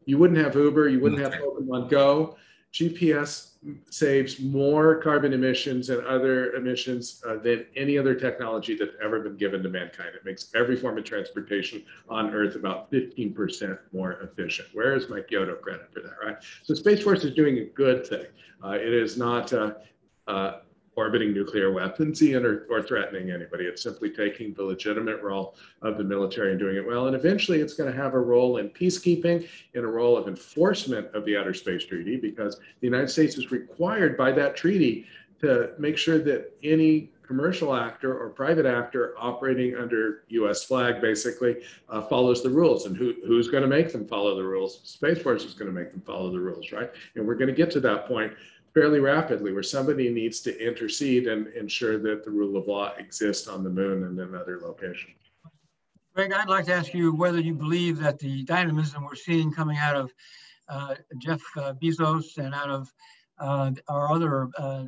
You wouldn't have Uber, you wouldn't have Pokemon Go. GPS saves more carbon emissions and other emissions uh, than any other technology that's ever been given to mankind. It makes every form of transportation on Earth about 15% more efficient. Where is my Kyoto credit for that, right? So Space Force is doing a good thing. Uh, it is not uh, uh orbiting nuclear weapons or, or threatening anybody. It's simply taking the legitimate role of the military and doing it well. And eventually it's going to have a role in peacekeeping, in a role of enforcement of the Outer Space Treaty, because the United States is required by that treaty to make sure that any commercial actor or private actor operating under US flag basically uh, follows the rules. And who, who's going to make them follow the rules? Space Force is going to make them follow the rules, right? And we're going to get to that point fairly rapidly where somebody needs to intercede and ensure that the rule of law exists on the moon and in other locations. Greg, I'd like to ask you whether you believe that the dynamism we're seeing coming out of uh, Jeff uh, Bezos and out of uh, our other uh,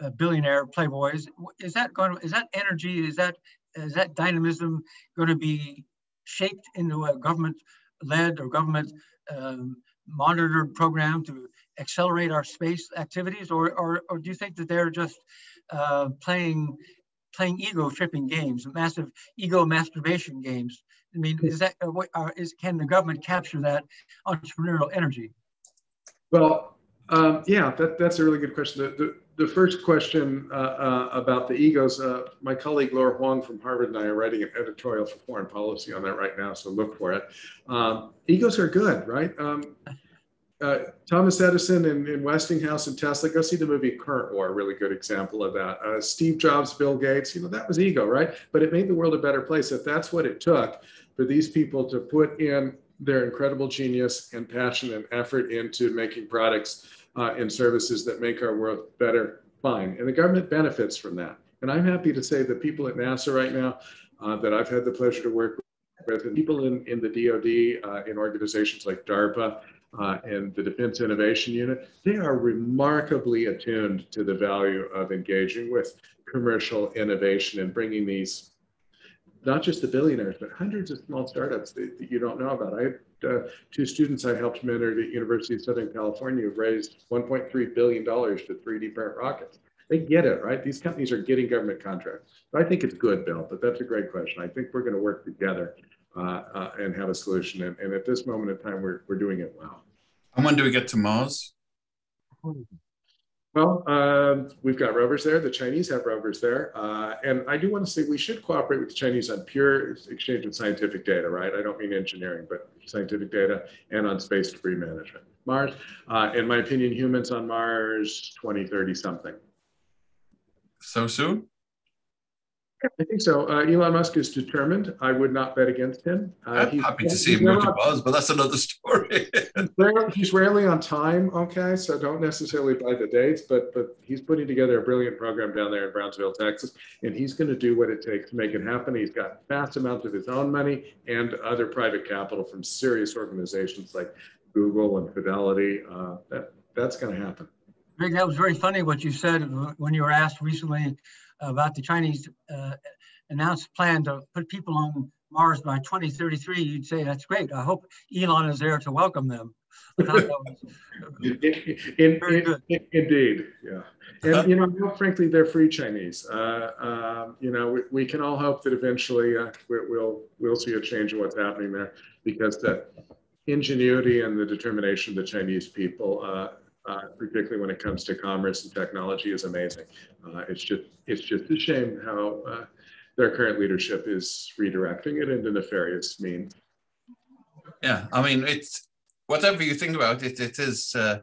uh, billionaire playboys is that going to, is that energy is that is that dynamism going to be shaped into a government led or government um, monitored program to accelerate our space activities, or, or, or do you think that they're just uh, playing playing ego tripping games, massive ego masturbation games? I mean, is that uh, what uh, is can the government capture that entrepreneurial energy? Well, um, yeah, that, that's a really good question. The, the, the first question uh, about the egos, my colleague Laura Huang from Harvard and I are writing an editorial for foreign policy on that right now, so look for it. Um, egos are good, right? Um, uh, Thomas Edison and, and, Westinghouse and Tesla, go see the movie Current War, really good example of that. Uh, Steve Jobs, Bill Gates, you know, that was ego, right? But it made the world a better place. If that's what it took for these people to put in their incredible genius and passion and effort into making products uh, and services that make our world better, fine. And the government benefits from that. And I'm happy to say the people at NASA right now uh, that I've had the pleasure to work with, and people in, in the DoD, uh, in organizations like DARPA, uh, and the Defense Innovation Unit, they are remarkably attuned to the value of engaging with commercial innovation and bringing these, not just the billionaires, but hundreds of small startups that, that you don't know about. I had uh, two students I helped mentor at the University of Southern California who raised $1.3 billion to 3D print rockets. They get it, right? These companies are getting government contracts. I think it's good, Bill, but that's a great question. I think we're going to work together and have a solution. And, and, at this moment in time, we're, we're doing it well. And when do we get to Mars? Well, um, we've got rovers there. The Chinese have rovers there. Uh, and I do want to say we should cooperate with the Chinese on pure exchange of scientific data, right? I don't mean engineering, but scientific data and on space debris management. Mars, uh, in my opinion, humans on Mars 2030 something. So soon? I think so. Uh, Elon Musk is determined. I would not bet against him. Uh, I'm happy to see him go to Buzz, but that's another story. he's rarely on time. Okay, so don't necessarily buy the dates, but but he's putting together a brilliant program down there in Brownsville, Texas, and he's going to do what it takes to make it happen. He's got vast amounts of his own money and other private capital from serious organizations like Google and Fidelity. Uh, that that's going to happen. Greg, that was very funny what you said when you were asked recently about the Chinese uh, announced plan to put people on Mars by 2033, you'd say that's great. I hope Elon is there to welcome them. in, in, indeed, yeah. And you know, frankly, they're free Chinese. Uh, um, you know, we, we, can all hope that eventually uh, we, will we'll see a change in what's happening there, because the ingenuity and the determination of the Chinese people uh, uh, particularly when it comes to commerce and technology, is amazing. Uh, it's just it's just a shame how uh, their current leadership is redirecting it into nefarious means. Yeah, I mean, it's whatever you think about it. It is uh,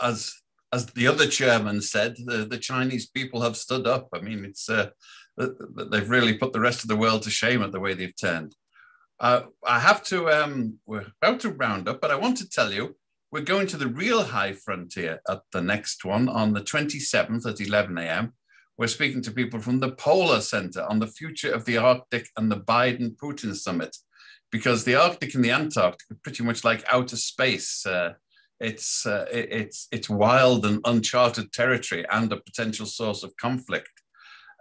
as as the other chairman said, the, the Chinese people have stood up. I mean, it's uh, they've really put the rest of the world to shame at the way they've turned. Uh, I have to, um, we're about to round up, but I want to tell you, we're going to the real high frontier at the next one on the 27th at 11 a.m. We're speaking to people from the Polar Center on the future of the Arctic and the Biden Putin summit, because the Arctic and the Antarctic are pretty much like outer space. Uh, it's, uh, it's, it's wild and uncharted territory and a potential source of conflict.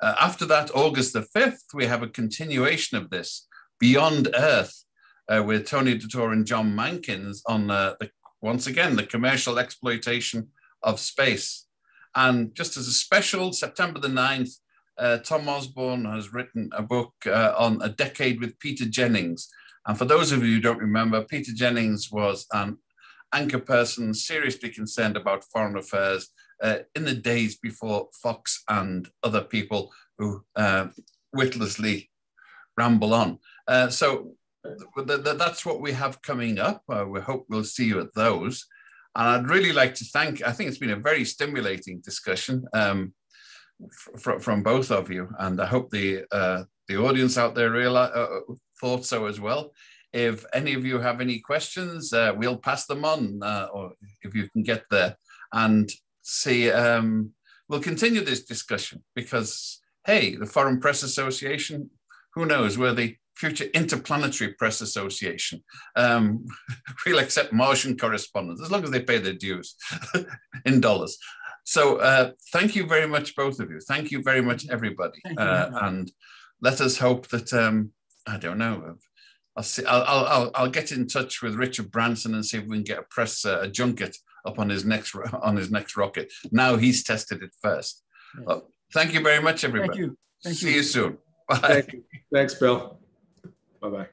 Uh, after that, August the 5th, we have a continuation of this Beyond Earth uh, with Tony Duttor and John Mankins on uh, the, once again the commercial exploitation of space. And just as a special, September the 9th, uh, Tom Osborne has written a book uh, on a decade with Peter Jennings. And for those of you who don't remember, Peter Jennings was an anchor person seriously concerned about foreign affairs uh, in the days before Fox and other people who uh, witlessly ramble on. Uh, so that's what we have coming up. Uh, we hope we'll see you at those. And I'd really like to thank, I think it's been a very stimulating discussion um, fr from both of you. And I hope the, uh, the audience out there realize, uh, thought so as well. If any of you have any questions, uh, we'll pass them on, uh, or if you can get there. And see, um, we'll continue this discussion because, hey, the Foreign Press Association, who knows, we're the future Interplanetary Press Association. Um, we'll accept Martian correspondents as long as they pay their dues in dollars. So uh, thank you very much, both of you. Thank you very much, everybody. Uh, and let us hope that, um, I don't know, I'll, see, I'll, I'll, I'll get in touch with Richard Branson and see if we can get a press, uh, a junket up on his next on his next rocket. Now he's tested it first. Yes. Well, thank you very much, everybody. Thank you. Thank See you, you soon. Bye. Thank you. Thanks, Bill. Bye bye.